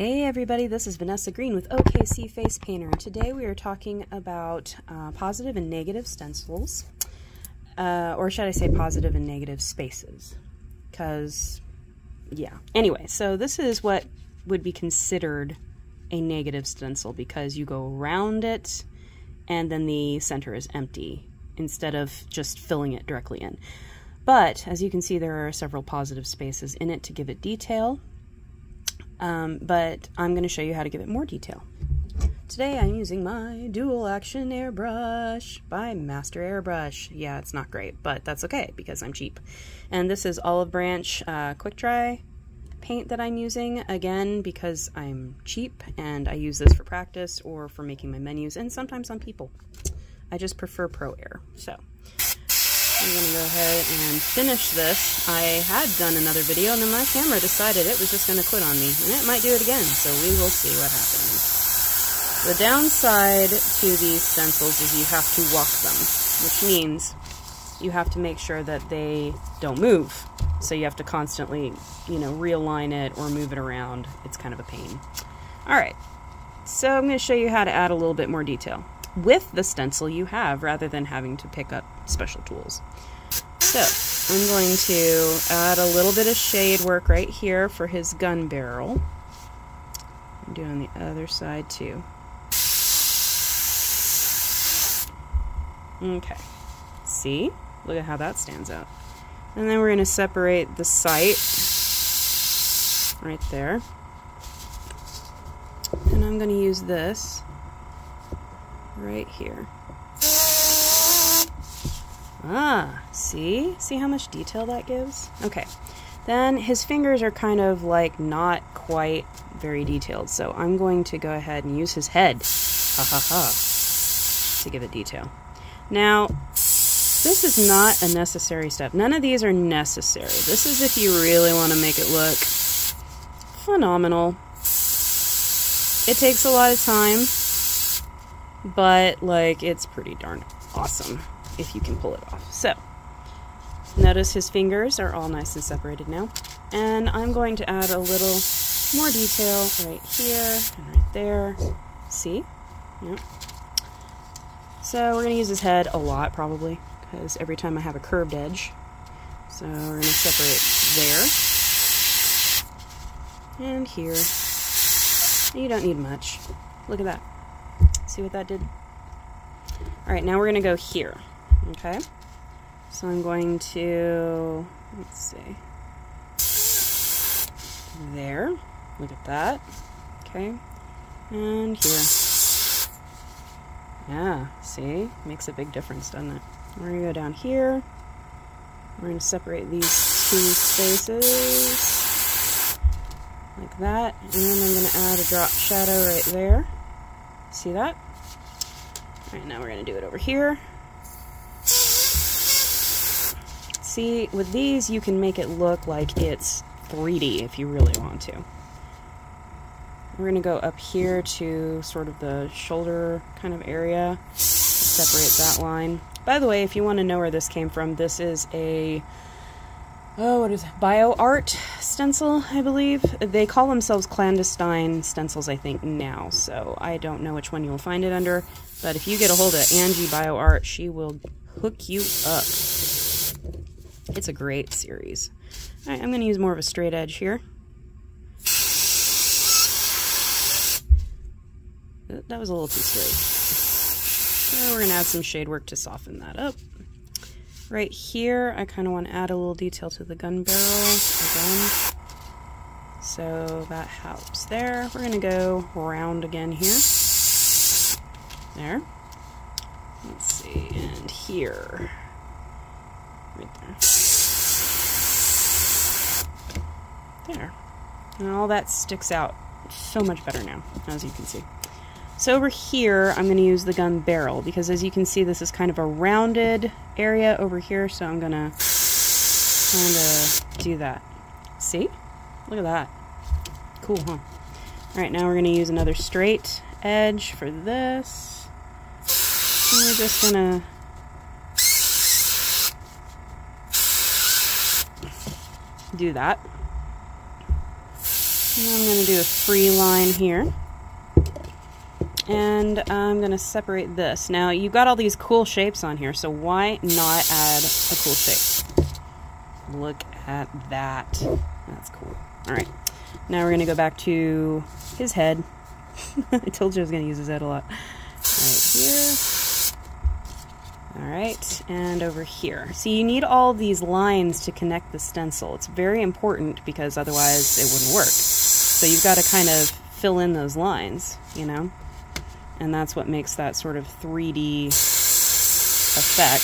Hey everybody, this is Vanessa Green with OKC Face Painter, and today we are talking about uh, positive and negative stencils, uh, or should I say positive and negative spaces, because, yeah. Anyway, so this is what would be considered a negative stencil because you go around it and then the center is empty instead of just filling it directly in. But, as you can see, there are several positive spaces in it to give it detail um, but I'm going to show you how to give it more detail. Today I'm using my dual action airbrush by Master Airbrush. Yeah, it's not great, but that's okay because I'm cheap. And this is Olive Branch uh, Quick Dry paint that I'm using, again, because I'm cheap and I use this for practice or for making my menus and sometimes on people. I just prefer ProAiir. So I'm gonna go ahead and finish this. I had done another video and then my camera decided it was just gonna quit on me and it might do it again, so we will see what happens. The downside to these stencils is you have to walk them, which means you have to make sure that they don't move. So you have to constantly, you know, realign it or move it around. It's kind of a pain. All right, so I'm gonna show you how to add a little bit more detail with the stencil you have rather than having to pick up special tools. So I'm going to add a little bit of shade work right here for his gun barrel. I'm doing the other side too. Okay, see? Look at how that stands out. And then we're going to separate the sight right there. And I'm going to use this right here. Ah, see? See how much detail that gives? Okay. Then his fingers are kind of like not quite very detailed, so I'm going to go ahead and use his head. Ha ha ha. To give it detail. Now, this is not a necessary step. None of these are necessary. This is if you really want to make it look phenomenal. It takes a lot of time but like it's pretty darn awesome if you can pull it off. So, notice his fingers are all nice and separated now. And I'm going to add a little more detail right here and right there. See? Yep. So we're going to use his head a lot probably because every time I have a curved edge. So we're going to separate there and here. You don't need much. Look at that. See what that did? All right, now we're gonna go here, okay? So I'm going to, let's see, there, look at that, okay? And here. Yeah, see? Makes a big difference, doesn't it? We're gonna go down here. We're gonna separate these two spaces like that, and then I'm gonna add a drop shadow right there. See that? All right, now we're gonna do it over here. See, with these, you can make it look like it's 3D if you really want to. We're gonna go up here to sort of the shoulder kind of area, separate that line. By the way, if you want to know where this came from, this is a oh, what is it? BioArt stencil, I believe. They call themselves clandestine stencils, I think, now, so I don't know which one you'll find it under. But if you get a hold of Angie BioArt, she will hook you up. It's a great series. All right, I'm going to use more of a straight edge here. That was a little too straight. So we're going to add some shade work to soften that up. Right here, I kind of want to add a little detail to the gun barrel again. So that helps there. We're going to go round again here. There. Let's see, and here. Right there. There. And all that sticks out so much better now, as you can see. So over here, I'm going to use the gun barrel because as you can see, this is kind of a rounded area over here. So I'm going to kind of do that. See? Look at that. Cool, huh? All right, now we're going to use another straight edge for this. And we're just going to do that. I'm going to do a free line here. And I'm going to separate this. Now, you've got all these cool shapes on here, so why not add a cool shape? Look at that. That's cool. All right. Now we're going to go back to his head. I told you I was going to use his head a lot. Right here. All right, and over here. See, you need all these lines to connect the stencil. It's very important because otherwise it wouldn't work. So you've got to kind of fill in those lines, you know? And that's what makes that sort of 3D effect.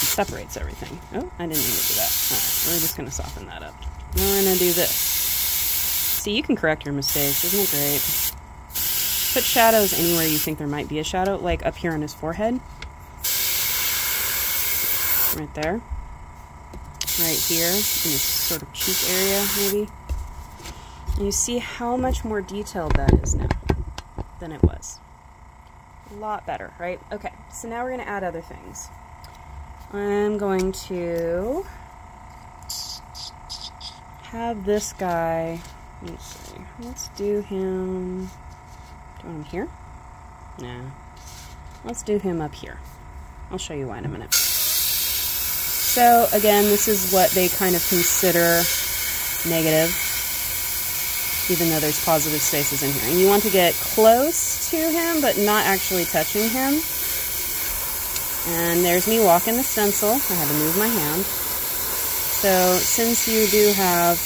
It separates everything. Oh, I didn't mean to do that. All right, we're just going to soften that up. We're going to do this. See, you can correct your mistakes. Isn't it great? Put shadows anywhere you think there might be a shadow, like up here on his forehead. Right there. Right here, in this sort of cheek area, maybe. You see how much more detailed that is now than it was. A lot better, right? Okay, so now we're going to add other things. I'm going to have this guy, let's see, let's do him him here? Nah. Let's do him up here. I'll show you why in a minute. So again, this is what they kind of consider negative, even though there's positive spaces in here. And you want to get close to him, but not actually touching him. And there's me walking the stencil. I had to move my hand. So since you do have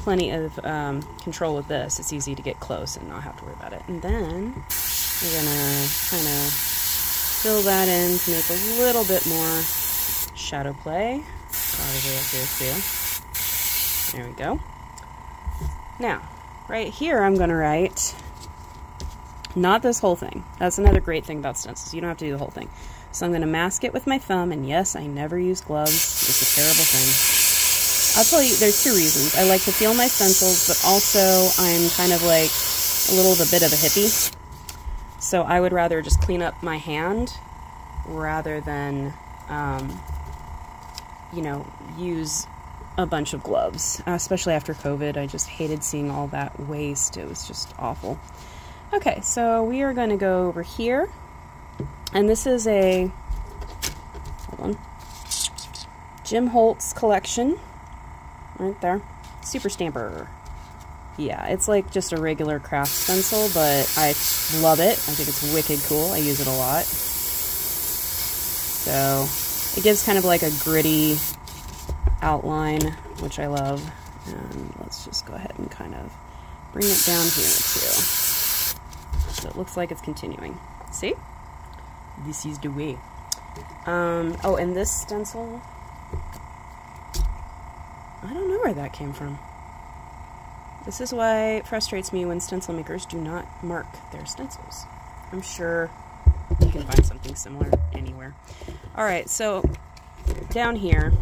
plenty of um, control with this. It's easy to get close and not have to worry about it. And then we're going to kind of fill that in to make a little bit more shadow play. Probably up here too. There we go. Now, right here I'm going to write, not this whole thing. That's another great thing about stencils. You don't have to do the whole thing. So I'm going to mask it with my thumb, and yes, I never use gloves. It's a terrible thing. I'll tell you, there's two reasons. I like to feel my stencils, but also I'm kind of like a little of a bit of a hippie. So I would rather just clean up my hand rather than, um, you know, use a bunch of gloves. Uh, especially after COVID, I just hated seeing all that waste. It was just awful. Okay, so we are going to go over here. And this is a, hold on, Tim Holtz collection right there. Super Stamper. Yeah, it's like just a regular craft pencil, but I love it. I think it's wicked cool. I use it a lot. So it gives kind of like a gritty outline, which I love. And let's just go ahead and kind of bring it down here too. So it looks like it's continuing. See? This is the way. Um, oh, and this stencil I don't know where that came from. This is why it frustrates me when stencil makers do not mark their stencils. I'm sure you can find something similar anywhere. Alright, so down here,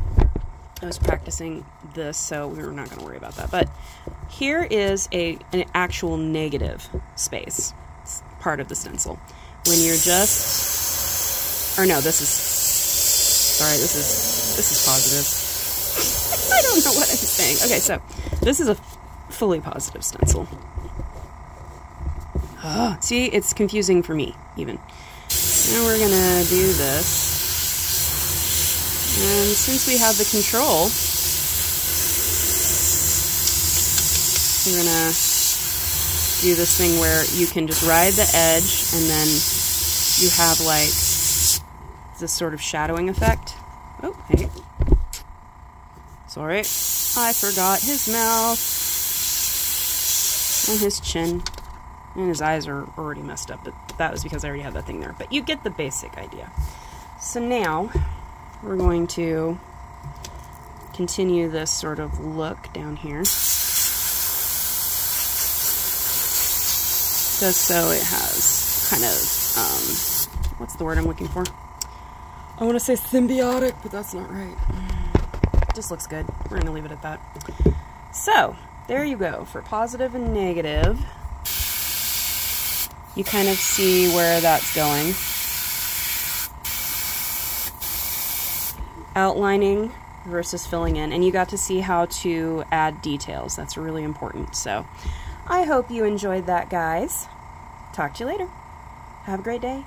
I was practicing this, so we are not going to worry about that. But here is a an actual negative space, it's part of the stencil. When you're just, or no, this is, sorry, this is, this is positive. I don't know what I'm saying. Okay, so this is a fully positive stencil. Oh, see, it's confusing for me, even. Now we're gonna do this. And since we have the control, we're gonna do this thing where you can just ride the edge and then you have like this sort of shadowing effect. Oh, hey. Sorry. I forgot his mouth. And his chin. And his eyes are already messed up, but that was because I already had that thing there. But you get the basic idea. So now, we're going to continue this sort of look down here. Just so it has kind of, um, what's the word I'm looking for? I want to say symbiotic, but that's not right just looks good. We're going to leave it at that. So, there you go. For positive and negative, you kind of see where that's going. Outlining versus filling in. And you got to see how to add details. That's really important. So I hope you enjoyed that, guys. Talk to you later. Have a great day.